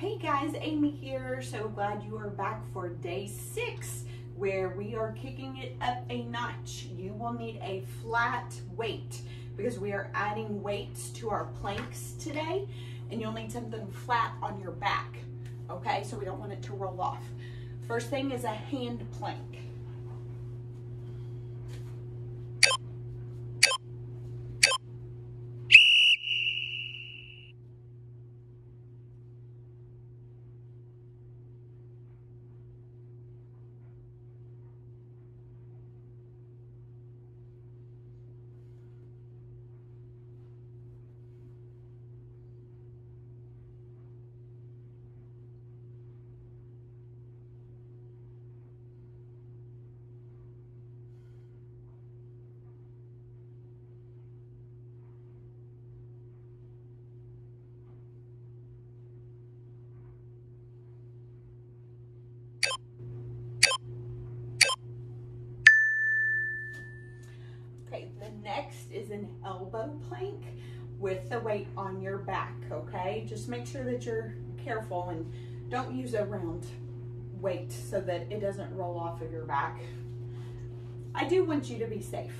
Hey guys, Amy here. So glad you are back for day six where we are kicking it up a notch. You will need a flat weight because we are adding weights to our planks today and you'll need something flat on your back. Okay, so we don't want it to roll off. First thing is a hand plank. Okay, the next is an elbow plank with the weight on your back, okay? Just make sure that you're careful and don't use a round weight so that it doesn't roll off of your back. I do want you to be safe.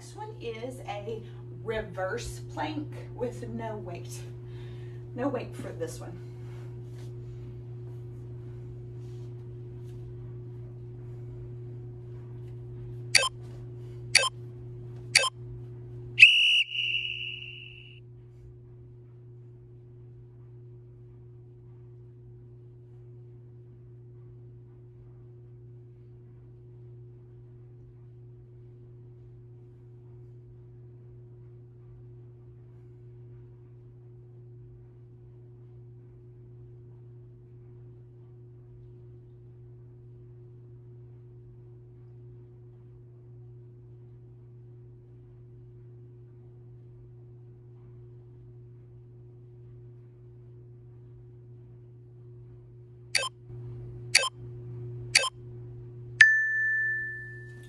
Next one is a reverse plank with no weight. No weight for this one.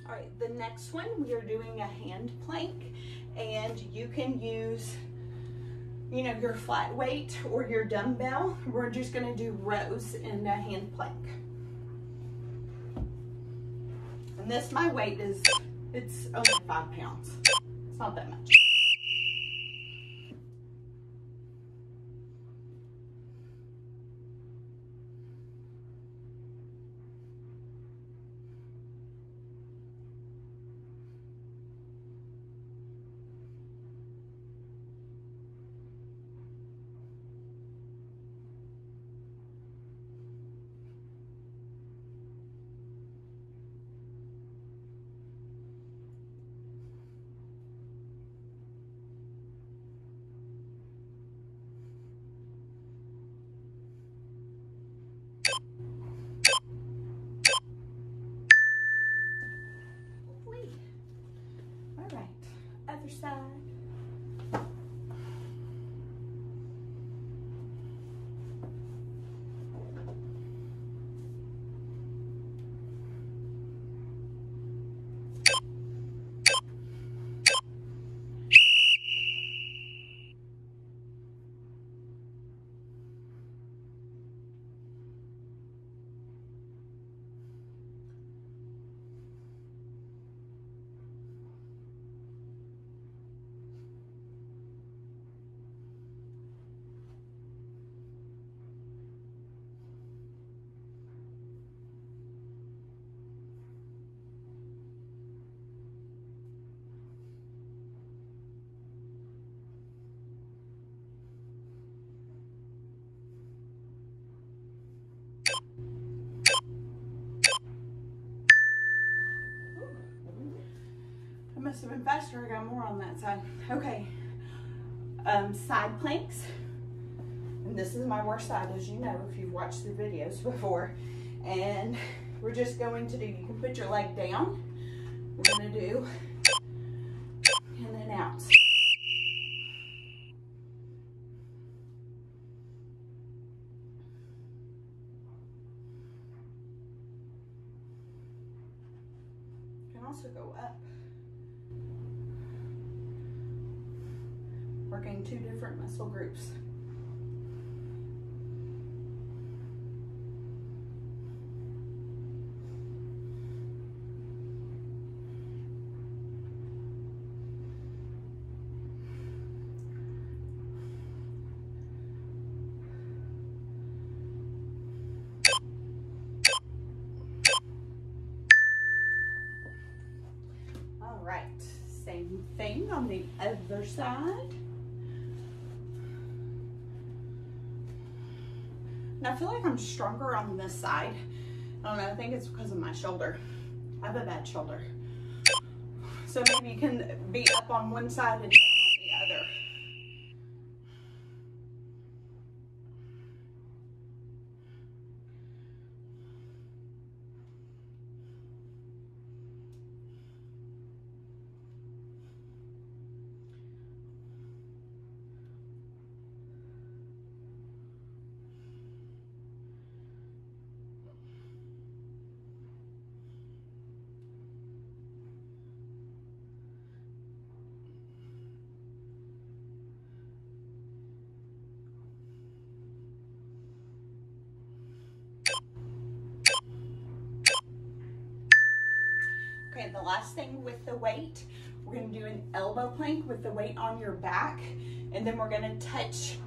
All right, the next one, we are doing a hand plank and you can use, you know, your flat weight or your dumbbell. We're just gonna do rows in a hand plank. And this, my weight is, it's only five pounds. It's not that much. Been faster. I got more on that side. Okay. Um, side planks. And this is my worst side, as you know, if you've watched the videos before. And we're just going to do, you can put your leg down. We're gonna do in and out. can also go up. Working two different muscle groups. All right, same thing on the other side. And I feel like I'm stronger on this side. I don't know, I think it's because of my shoulder. I have a bad shoulder. So maybe you can be up on one side and Okay, the last thing with the weight, we're gonna do an elbow plank with the weight on your back, and then we're gonna touch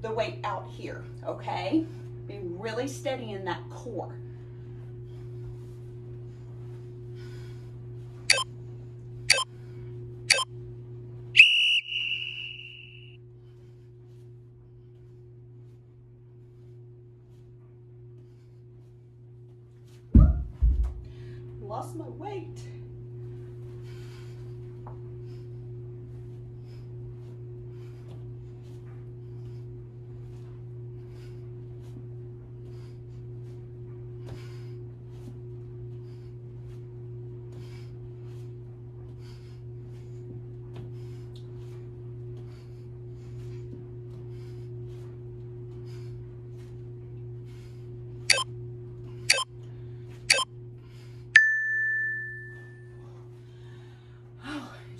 the weight out here, okay? Be really steady in that core. Lost my weight.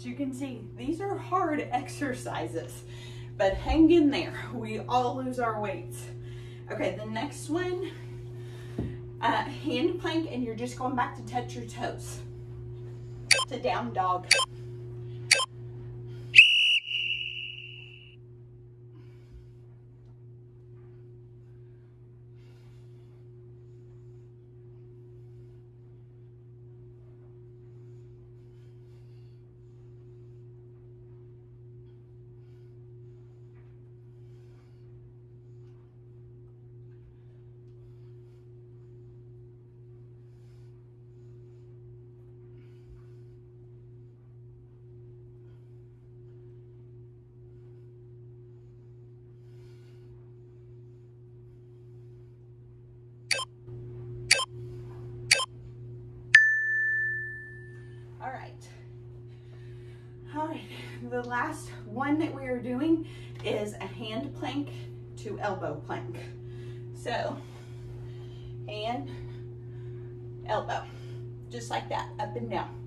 You can see, these are hard exercises, but hang in there. We all lose our weights. Okay, the next one, uh, hand plank, and you're just going back to touch your toes. To down dog. The last one that we are doing is a hand plank to elbow plank. So, hand, elbow, just like that, up and down.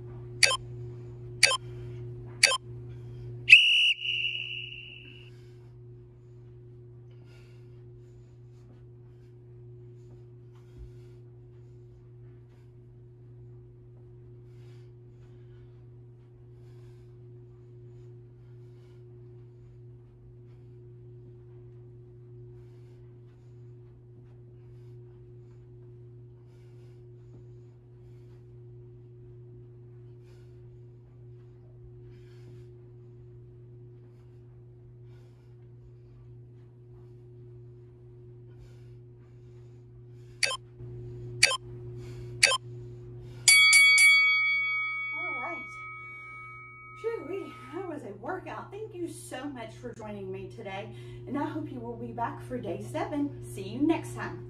Workout. Thank you so much for joining me today. And I hope you will be back for day seven. See you next time.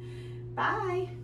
Bye.